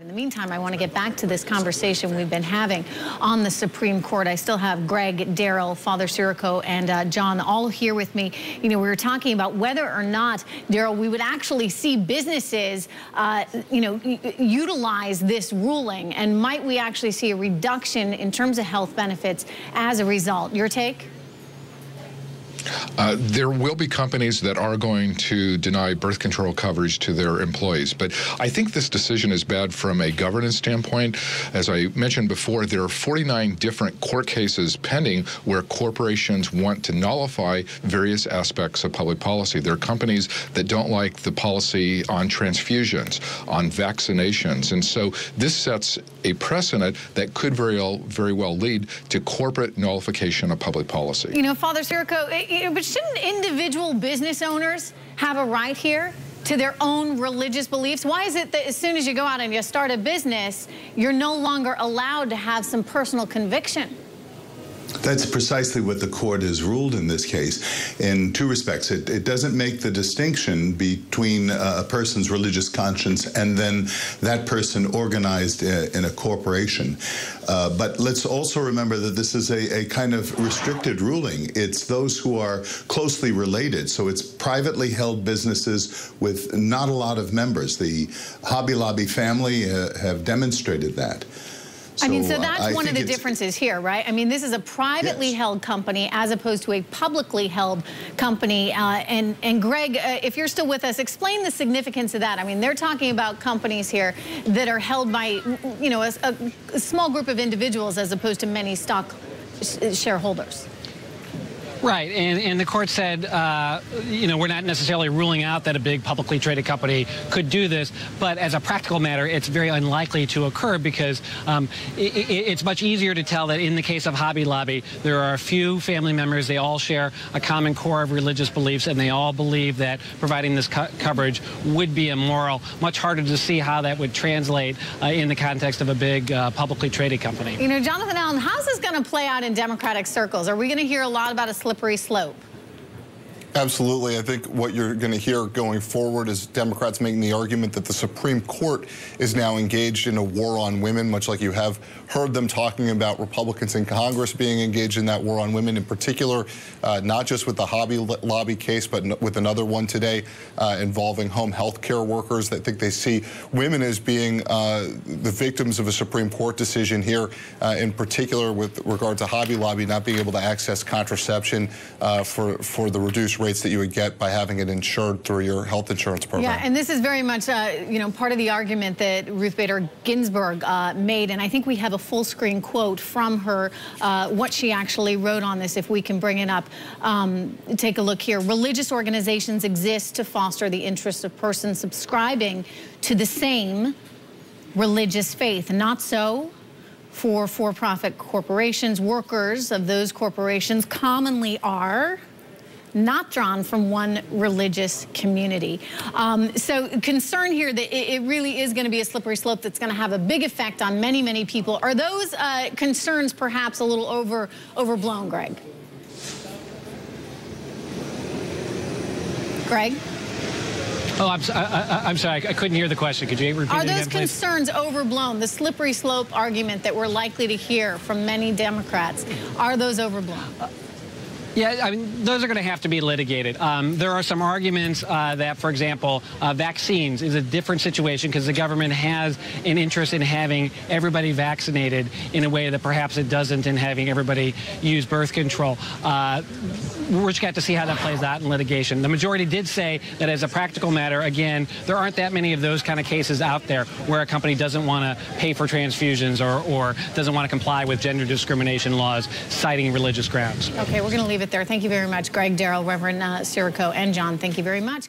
In the meantime, I want to get back to this conversation we've been having on the Supreme Court. I still have Greg, Daryl, Father Sirico, and uh, John all here with me. You know, we were talking about whether or not, Daryl, we would actually see businesses, uh, you know, utilize this ruling, and might we actually see a reduction in terms of health benefits as a result? Your take? Uh, there will be companies that are going to deny birth control coverage to their employees, but I think this decision is bad from a governance standpoint. As I mentioned before, there are 49 different court cases pending where corporations want to nullify various aspects of public policy. There are companies that don't like the policy on transfusions, on vaccinations, and so this sets a precedent that could very well, very well lead to corporate nullification of public policy. You know, Father Sirico, but shouldn't individual business owners have a right here to their own religious beliefs? Why is it that as soon as you go out and you start a business, you're no longer allowed to have some personal conviction? That's precisely what the court has ruled in this case in two respects. It, it doesn't make the distinction between a person's religious conscience and then that person organized uh, in a corporation. Uh, but let's also remember that this is a, a, kind of restricted ruling. It's those who are closely related. So it's privately held businesses with not a lot of members. The Hobby Lobby family uh, have demonstrated that. So, I mean, so that's uh, one of the differences here, right? I mean, this is a privately yes. held company as opposed to a publicly held company. Uh, and, and Greg, uh, if you're still with us, explain the significance of that. I mean, they're talking about companies here that are held by, you know, a, a small group of individuals as opposed to many stock shareholders. Right, and, and the court said, uh, you know, we're not necessarily ruling out that a big publicly traded company could do this, but as a practical matter, it's very unlikely to occur because um, it, it, it's much easier to tell that in the case of Hobby Lobby, there are a few family members, they all share a common core of religious beliefs, and they all believe that providing this co coverage would be immoral. Much harder to see how that would translate uh, in the context of a big uh, publicly traded company. You know, Jonathan Allen, how's this going to play out in Democratic circles? Are we going to hear a lot about a slippery slope. Absolutely. I think what you're going to hear going forward is Democrats making the argument that the Supreme Court is now engaged in a war on women, much like you have heard them talking about Republicans in Congress being engaged in that war on women, in particular, uh, not just with the Hobby Lobby case, but with another one today uh, involving home health care workers. I think they see women as being uh, the victims of a Supreme Court decision here, uh, in particular with regard to Hobby Lobby not being able to access contraception uh, for, for the reduced rates that you would get by having it insured through your health insurance program. Yeah, and this is very much, uh, you know, part of the argument that Ruth Bader Ginsburg uh, made, and I think we have a full screen quote from her, uh, what she actually wrote on this, if we can bring it up. Um, take a look here. Religious organizations exist to foster the interests of persons subscribing to the same religious faith. Not so for for-profit corporations. Workers of those corporations commonly are not drawn from one religious community. Um, so concern here that it, it really is going to be a slippery slope that's going to have a big effect on many, many people. Are those uh, concerns perhaps a little over overblown, Greg? Greg? Oh, I'm, I, am sorry. I couldn't hear the question. Could you repeat Are those again, concerns overblown? The slippery slope argument that we're likely to hear from many Democrats, are those overblown? Uh, yeah, I mean, those are going to have to be litigated. Um, there are some arguments uh, that, for example, uh, vaccines is a different situation because the government has an interest in having everybody vaccinated in a way that perhaps it doesn't in having everybody use birth control. Uh, we're just got to see how that plays out in litigation. The majority did say that as a practical matter, again, there aren't that many of those kind of cases out there where a company doesn't want to pay for transfusions or, or doesn't want to comply with gender discrimination laws citing religious grounds. Okay, we're going to leave it there. Thank you very much, Greg, Daryl, Reverend uh, Sirico, and John. Thank you very much.